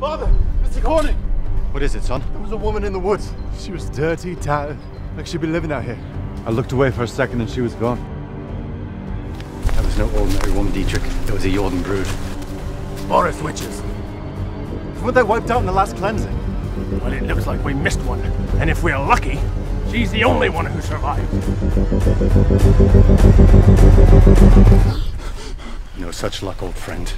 Father! Mr. Corning! What is it, son? There was a woman in the woods. She was dirty, tattered, like she'd been living out here. I looked away for a second and she was gone. That was no ordinary woman, Dietrich. It was a Jordan brood. Forest witches. Weren't they wiped out in the last cleansing? Well, it looks like we missed one. And if we're lucky, she's the only one who survived. No such luck, old friend.